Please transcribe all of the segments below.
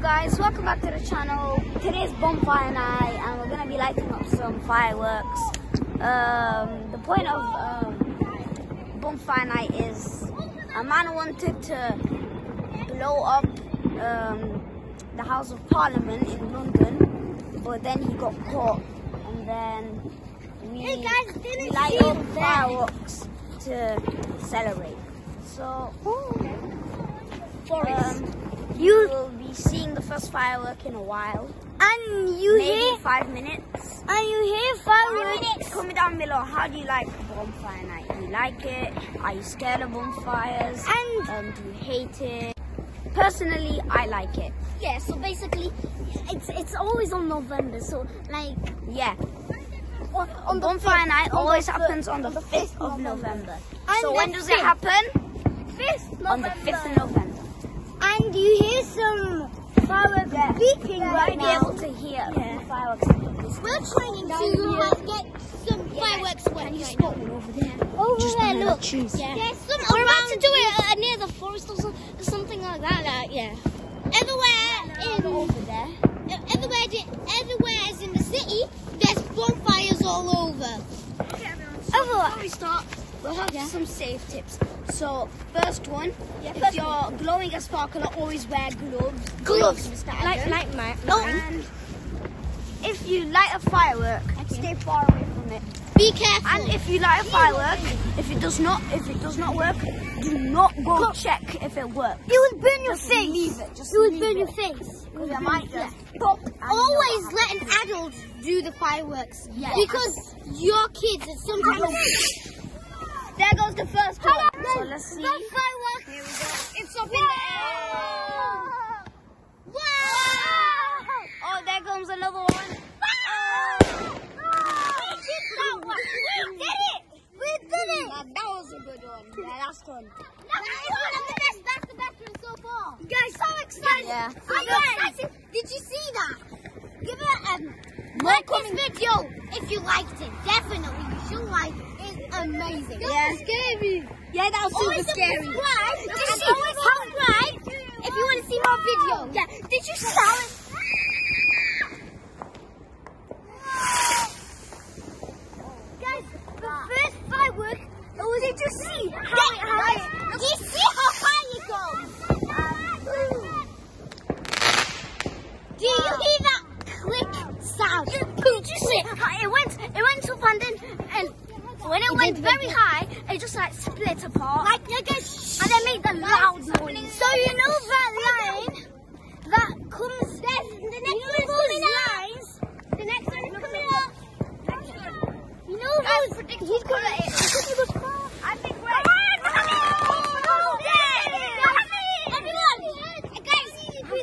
guys, welcome back to the channel. Today's bonfire night and we're gonna be lighting up some fireworks. Um, the point of um, bonfire night is a man wanted to blow up um, the House of Parliament in London, but then he got caught and then we, Hey guys, didn't we light up that. fireworks to celebrate. So, um, you will be seeing the first firework in a while. And you Maybe hear five minutes. and you hear fireworks. Comment down below. How do you like bonfire night? Do you like it? Are you scared of bonfires? And Um, do you hate it? Personally, I like it. yeah, so basically, it's it's always on November. So like Yeah. on, on Bonfire fifth- night always happens on the 5th of November. And So when does it fifth. happen? Fifth On the 5th of November. And you hear some fireworks beeping Right right be now. able to hear Yeah. the fireworks. We're trying to get some fireworks Can you right spot one over there? Over Just there, look. trees. Yeah. There's some We're about to do it uh, near the forest or so- something like that. Like, yeah. Everywhere in Over there. everywhere, everywhere is in the city. There's bonfires all over. Okay, everyone. Before we start, we'll have some safe tips. So, first one, if first you're glowing a sparkler, always wear gloves. Gloves. Mr. Like like my oh, And if you light a firework, stay far away from it. Be careful. And if you light a firework, if it does not, if it does not work, do not go check if it works. it will burn your Just face. leave it. Just it will burn it. your face. Because it might just Yeah. pop. Always let an adult do the fireworks. Yeah. Because your kids are sometimes. There goes the first one. So let's see. Here we go. It's up in the air. Wow! Oh, there comes another one. We did that one. We did it. We did it. That, that was a good one. The last one. That is one of the best. That's the best one so far. Guys, so excited. Yeah. You excited? Did you see that? Give it a um, like this video if you liked it. Definitely, you should like it. Amazing. Yeah. scary. Yeah, that was super scary. subscribe. Did you see? Subscribe if you want to see more videos. Yeah. Did you see that? Guys, the first firework. Oh, did you see how it? How it do you see how high it goes? Do you hear that click sound? Did you see? It went, it went up and then, and when it, went very high, it just like split apart. Like, like a sh- and then made the loud noise. So you know that line that comes there. The next one those lines. The next one is coming up. You know those. He's gonna. Because he was far. I think we're. Everyone, guys,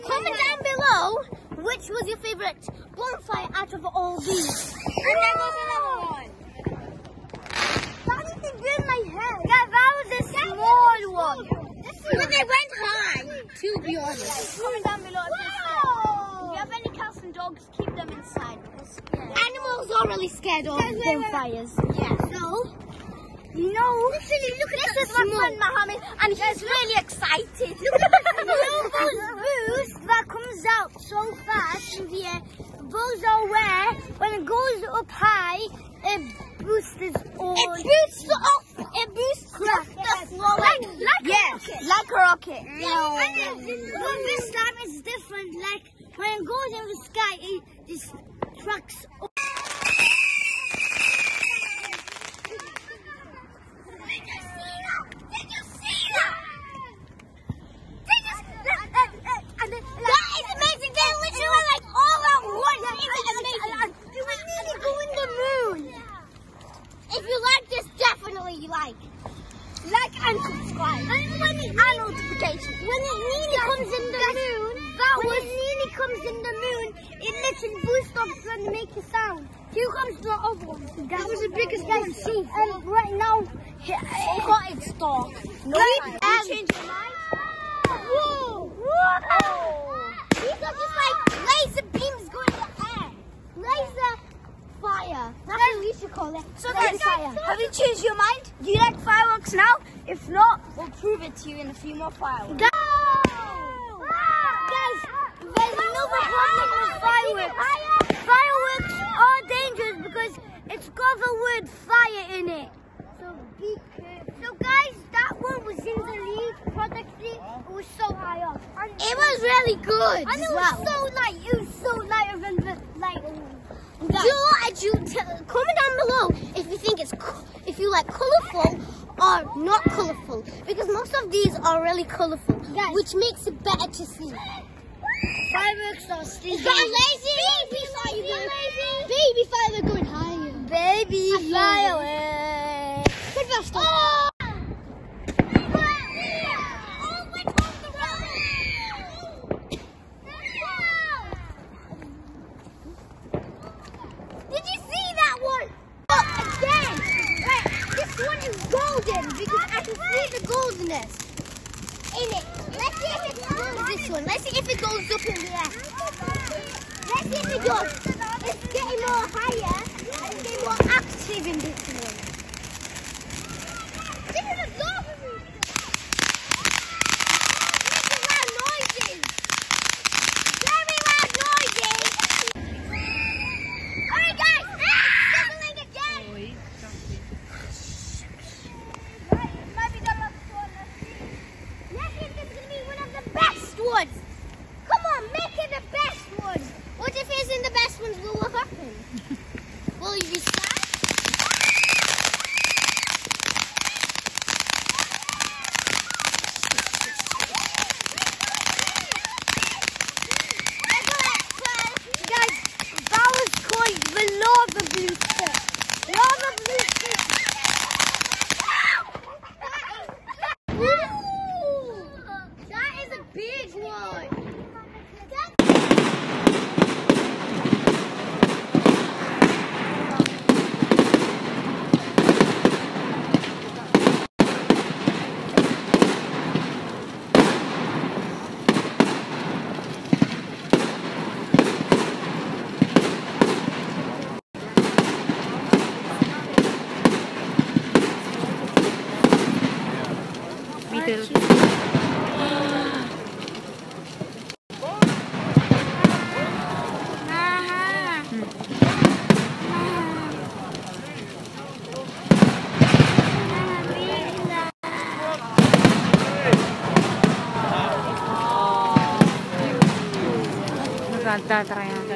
comment down below which was your favorite bonfire out of all these. And there goes another one. That didn't burn my head. Yeah, that was a small one. But they went high, to be honest. Comment down below if you have any cats and dogs, keep them inside. Yeah. Animals are really scared of bonfires. Yeah. No. know, literally look at This is my friend Mohammed, and he's really excited. Look at the boosts that comes out so fast in the air. Those are where, when it goes up high, it boosts all. It boosts off. It boosts off the floor. Like, like yes, like a rocket. Yeah, and then, but this time it's different. Like when it goes in the sky, it just trucks. Did you see that? Did you see that? They just, that, that, that, and then, that is amazing. They literally went like all at once. It was amazing. It was nearly going the moon. If you like this, definitely like. Like and subscribe. And when it, and notification. When it nearly comes in the moon, that when it nearly comes in the moon, it literally boosts up and make a sound. Here comes the other one. That was the biggest one. See, and right now, it's dark. no, you um, change your mind? Whoa! Whoa! These are just like laser beams going in the air. Laser fire. That's what we should call it. So guys, fire. have you changed your mind? Do you like fireworks now? If not, we'll prove it to you in a few more fireworks. Go! Guys, there's fireworks. Fireworks are dangerous because it's got the word fire in it. So be careful. So guys, that one was in the lead, product lead. It was so high up. It was really good. And it was so light. It was so lighter than the light. Do as you comment down below if you think it's co- if you like colourful or not colourful because most of these are really colourful, Guys. which makes it better to see. Fireworks are still lazy. Baby fire. Baby fire going higher. Baby fireworks. Good first one. Oh! Did you see that one? Oh, again. Right, this one is golden because I can see the goldenness in it. Let's see if it goes this one. Let's see if it goes up in the air. Let's see if it goes. It's getting more higher and getting more active in this one. mobil. Tak ternyata.